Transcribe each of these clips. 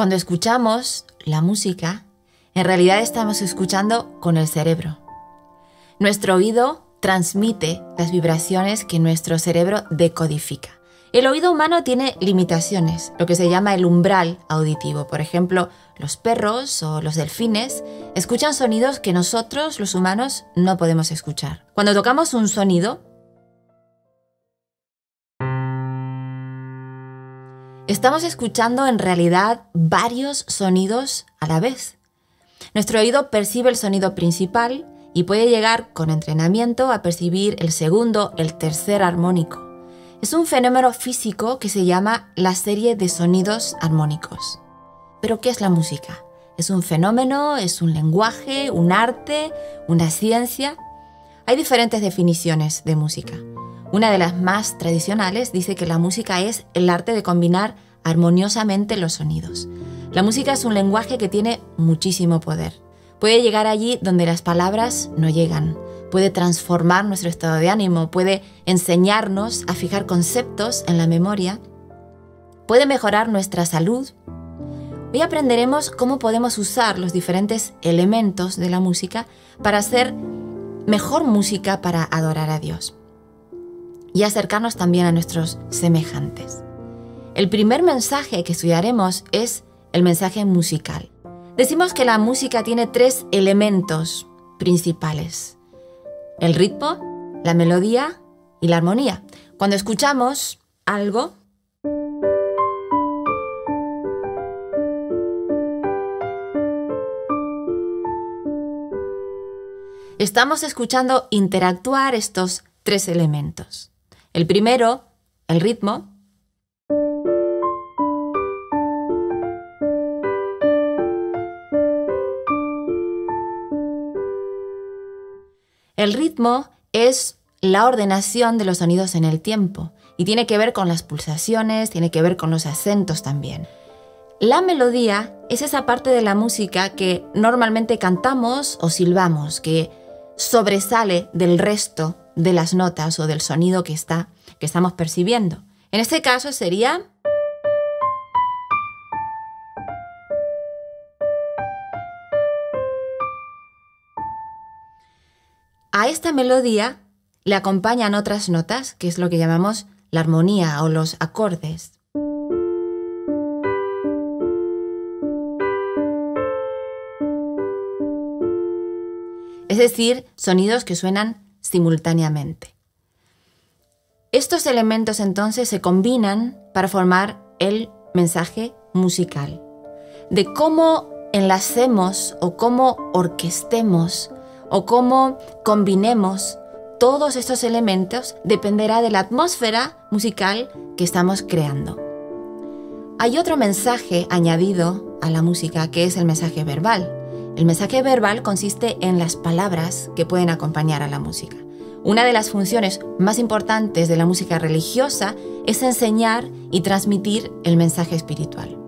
Cuando escuchamos la música, en realidad estamos escuchando con el cerebro. Nuestro oído transmite las vibraciones que nuestro cerebro decodifica. El oído humano tiene limitaciones, lo que se llama el umbral auditivo. Por ejemplo, los perros o los delfines escuchan sonidos que nosotros, los humanos, no podemos escuchar. Cuando tocamos un sonido, estamos escuchando en realidad varios sonidos a la vez. Nuestro oído percibe el sonido principal y puede llegar con entrenamiento a percibir el segundo, el tercer armónico. Es un fenómeno físico que se llama la serie de sonidos armónicos. Pero ¿qué es la música? ¿Es un fenómeno? ¿Es un lenguaje? ¿Un arte? ¿Una ciencia? Hay diferentes definiciones de música. Una de las más tradicionales dice que la música es el arte de combinar armoniosamente los sonidos. La música es un lenguaje que tiene muchísimo poder. Puede llegar allí donde las palabras no llegan puede transformar nuestro estado de ánimo, puede enseñarnos a fijar conceptos en la memoria, puede mejorar nuestra salud. Hoy aprenderemos cómo podemos usar los diferentes elementos de la música para hacer mejor música para adorar a Dios y acercarnos también a nuestros semejantes. El primer mensaje que estudiaremos es el mensaje musical. Decimos que la música tiene tres elementos principales el ritmo, la melodía y la armonía. Cuando escuchamos algo, estamos escuchando interactuar estos tres elementos. El primero, el ritmo, El ritmo es la ordenación de los sonidos en el tiempo y tiene que ver con las pulsaciones, tiene que ver con los acentos también. La melodía es esa parte de la música que normalmente cantamos o silbamos, que sobresale del resto de las notas o del sonido que, está, que estamos percibiendo. En este caso sería A esta melodía le acompañan otras notas, que es lo que llamamos la armonía o los acordes. Es decir, sonidos que suenan simultáneamente. Estos elementos entonces se combinan para formar el mensaje musical. De cómo enlacemos o cómo orquestemos o cómo combinemos todos estos elementos dependerá de la atmósfera musical que estamos creando. Hay otro mensaje añadido a la música que es el mensaje verbal. El mensaje verbal consiste en las palabras que pueden acompañar a la música. Una de las funciones más importantes de la música religiosa es enseñar y transmitir el mensaje espiritual.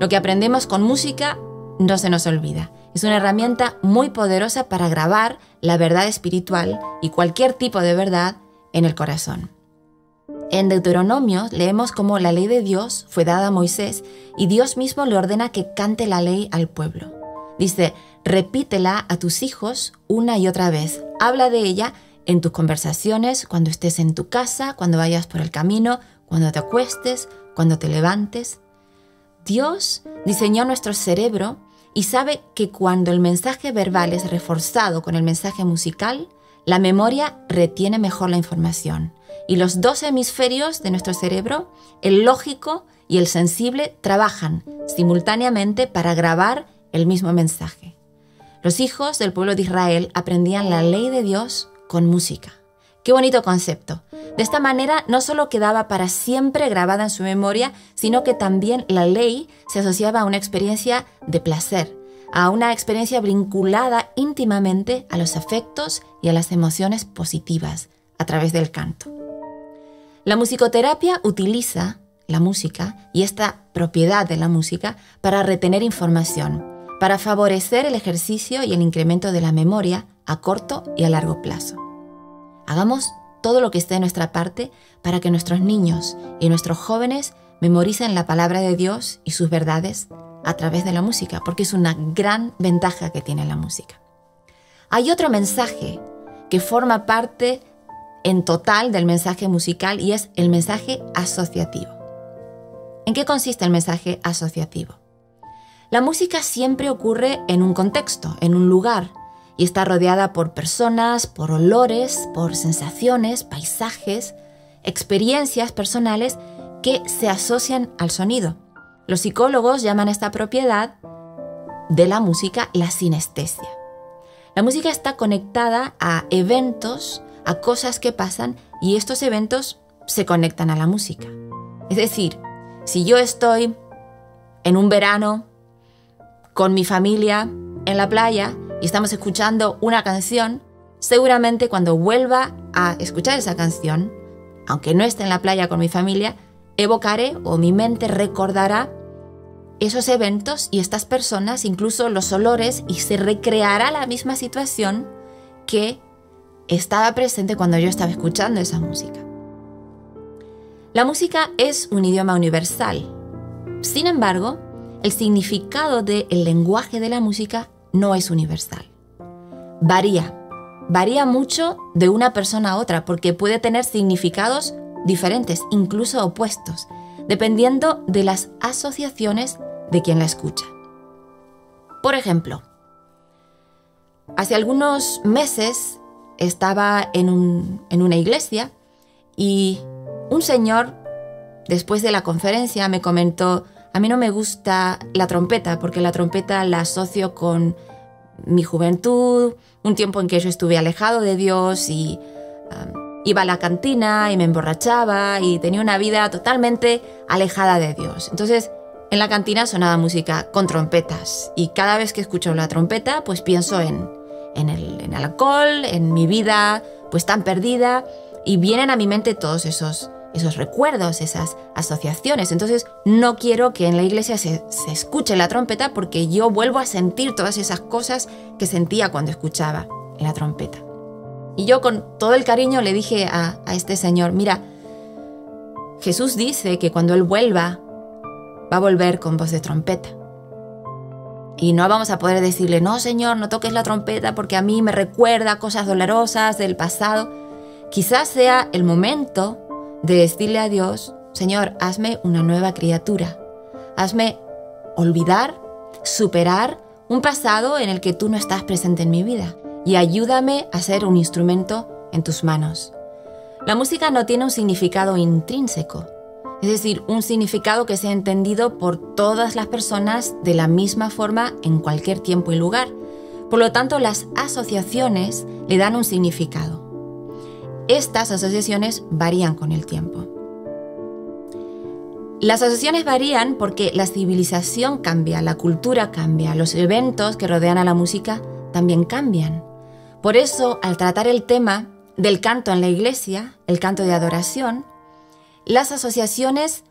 Lo que aprendemos con música no se nos olvida es una herramienta muy poderosa para grabar la verdad espiritual y cualquier tipo de verdad en el corazón. En Deuteronomio leemos cómo la ley de Dios fue dada a Moisés y Dios mismo le ordena que cante la ley al pueblo. Dice, repítela a tus hijos una y otra vez. Habla de ella en tus conversaciones, cuando estés en tu casa, cuando vayas por el camino, cuando te acuestes, cuando te levantes. Dios diseñó nuestro cerebro y sabe que cuando el mensaje verbal es reforzado con el mensaje musical, la memoria retiene mejor la información y los dos hemisferios de nuestro cerebro, el lógico y el sensible, trabajan simultáneamente para grabar el mismo mensaje. Los hijos del pueblo de Israel aprendían la ley de Dios con música. Qué bonito concepto. De esta manera no solo quedaba para siempre grabada en su memoria, sino que también la ley se asociaba a una experiencia de placer, a una experiencia vinculada íntimamente a los afectos y a las emociones positivas a través del canto. La musicoterapia utiliza la música y esta propiedad de la música para retener información, para favorecer el ejercicio y el incremento de la memoria a corto y a largo plazo. Hagamos todo lo que esté en nuestra parte para que nuestros niños y nuestros jóvenes memoricen la palabra de Dios y sus verdades a través de la música, porque es una gran ventaja que tiene la música. Hay otro mensaje que forma parte en total del mensaje musical y es el mensaje asociativo. ¿En qué consiste el mensaje asociativo? La música siempre ocurre en un contexto, en un lugar, y está rodeada por personas, por olores, por sensaciones, paisajes, experiencias personales que se asocian al sonido. Los psicólogos llaman esta propiedad de la música la sinestesia. La música está conectada a eventos, a cosas que pasan y estos eventos se conectan a la música. Es decir, si yo estoy en un verano con mi familia en la playa y estamos escuchando una canción, seguramente cuando vuelva a escuchar esa canción, aunque no esté en la playa con mi familia, evocaré o mi mente recordará esos eventos y estas personas, incluso los olores, y se recreará la misma situación que estaba presente cuando yo estaba escuchando esa música. La música es un idioma universal. Sin embargo, el significado del lenguaje de la música no es universal. Varía. Varía mucho de una persona a otra porque puede tener significados diferentes, incluso opuestos, dependiendo de las asociaciones de quien la escucha. Por ejemplo, hace algunos meses estaba en, en una iglesia y un señor, después de la conferencia, me comentó, a mí no me gusta la trompeta porque la trompeta la asocio con mi juventud, un tiempo en que yo estuve alejado de Dios y iba a la cantina y me emborrachaba y tenía una vida totalmente alejada de Dios. Entonces, en la cantina sonaba música con trompetas y cada vez que escucho la trompeta, pues pienso en, en el alcohol, en mi vida pues tan perdida y vienen a mi mente todos esos esos recuerdos, esas asociaciones. Entonces no quiero que en la iglesia se, escuche la trompeta porque yo vuelvo a sentir todas esas cosas que sentía cuando escuchaba la trompeta. Y yo con todo el cariño le dije a, a este señor, mira, Jesús dice que cuando Él vuelva, va a volver con voz de trompeta. Y no vamos a poder decirle, no, Señor, no toques la trompeta porque a mí me recuerda cosas dolorosas del pasado. Quizás sea el momento de decirle a Dios, Señor, hazme una nueva criatura, hazme olvidar, superar un pasado en el que tú no estás presente en mi vida y ayúdame a ser un instrumento en tus manos. La música no tiene un significado intrínseco, es decir, un significado que sea entendido por todas las personas de la misma forma en cualquier tiempo y lugar. Por lo tanto, las asociaciones le dan un significado. Estas asociaciones varían con el tiempo. Las asociaciones varían porque la civilización cambia, la cultura cambia, los eventos que rodean a la música también cambian. Por eso, al tratar el tema del canto en la iglesia, el canto de adoración, las asociaciones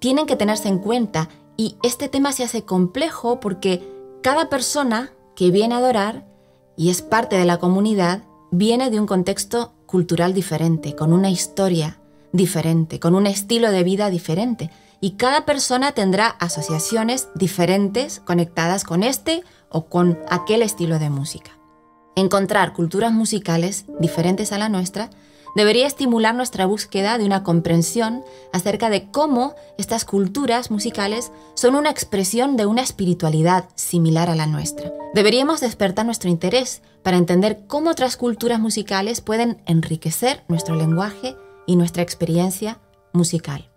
tienen que tenerse en cuenta y este tema se hace complejo porque cada persona que viene a adorar y es parte de la comunidad viene de un contexto cultural diferente, con una historia diferente, con un estilo de vida diferente. Y cada persona tendrá asociaciones diferentes conectadas con este o con aquel estilo de música. Encontrar culturas musicales diferentes a la nuestra debería estimular nuestra búsqueda de una comprensión acerca de cómo estas culturas musicales son una expresión de una espiritualidad similar a la nuestra. Deberíamos despertar nuestro interés para entender cómo otras culturas musicales pueden enriquecer nuestro lenguaje y nuestra experiencia musical.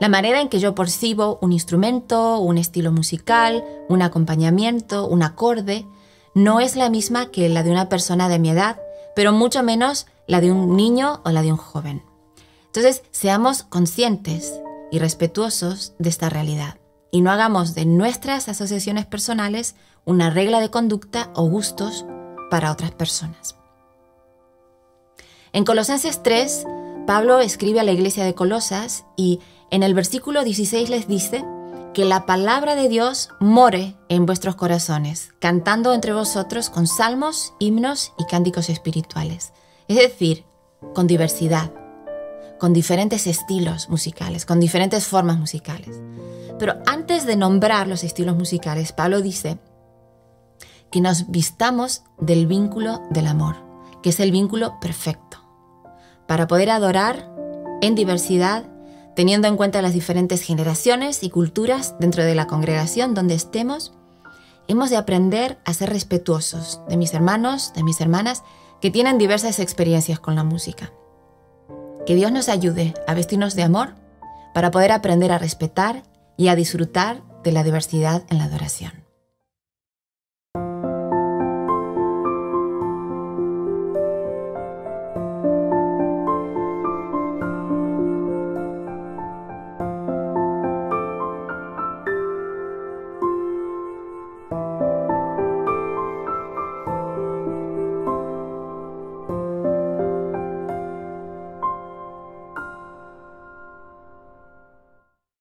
La manera en que yo percibo un instrumento, un estilo musical, un acompañamiento, un acorde, no es la misma que la de una persona de mi edad, pero mucho menos la de un niño o la de un joven. Entonces, seamos conscientes y respetuosos de esta realidad y no hagamos de nuestras asociaciones personales una regla de conducta o gustos para otras personas. En Colosenses 3, Pablo escribe a la iglesia de Colosas y en el versículo 16 les dice que la palabra de Dios more en vuestros corazones, cantando entre vosotros con salmos, himnos y cánticos espirituales es decir, con diversidad, con diferentes estilos musicales, con diferentes formas musicales. Pero antes de nombrar los estilos musicales, Pablo dice que nos vistamos del vínculo del amor, que es el vínculo perfecto, para poder adorar en diversidad, teniendo en cuenta las diferentes generaciones y culturas dentro de la congregación donde estemos, hemos de aprender a ser respetuosos de mis hermanos, de mis hermanas, que tienen diversas experiencias con la música. Que Dios nos ayude a vestirnos de amor para poder aprender a respetar y a disfrutar de la diversidad en la adoración.